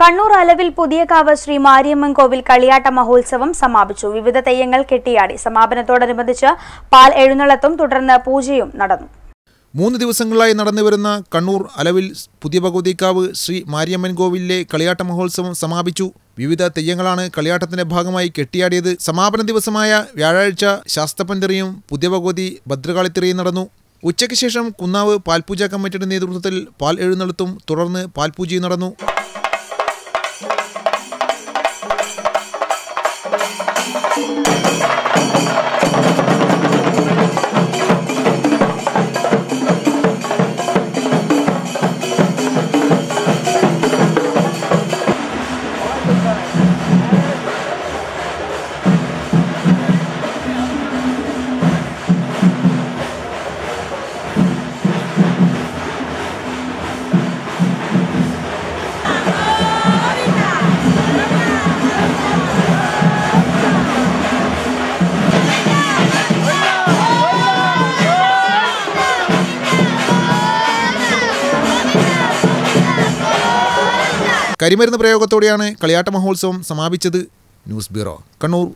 കണ്ണൂർ അലവിൽ പുതിയകാവ് ശ്രീ മാരിയമ്മൻ കോവിൽ കളിയാട്ട മഹോത്സവം സമാപിച്ചു. വിവിധ തെയ്യങ്ങൾ കെട്ടിയാടി. സമാപനത്തോടനുബന്ധിച്ച് പാൽ എഴുന്നള്ളത്തും തുടർന്ന് പൂജയും നടന്നു. മൂന്ന് ദിവസങ്ങളായി നടന്നുവരുന്ന കണ്ണൂർ അലവിൽ പുതിയ ഭഗവതിക്കാവ് ശ്രീ മാരിയമ്മൻ കോവിലിലെ കളിയാട്ട മഹോത്സവം സമാപിച്ചു. വിവിധ തെയ്യങ്ങളാണ് കളിയാട്ടത്തിന്റെ ഭാഗമായി കെട്ടിയാടിയത്. സമാപന ദിവസമായ വ്യാഴാഴ്ച ശാസ്തപ്പൻതെറിയും പുതിയ ഭഗവതി ഭദ്രകാളിത്തെറിയും നടന്നു. ഉച്ചയ്ക്ക് ശേഷം കുന്നാവ് പാൽപൂജ കമ്മിറ്റിയുടെ നേതൃത്വത്തിൽ പാൽ എഴുന്നള്ളത്തും തുടർന്ന് പാൽപൂജയും നടന്നു. കരിമരുന്ന് പ്രയോഗത്തോടെയാണ് കളിയാട്ട മഹോത്സവം സമാപിച്ചത്. News bureau Kannur.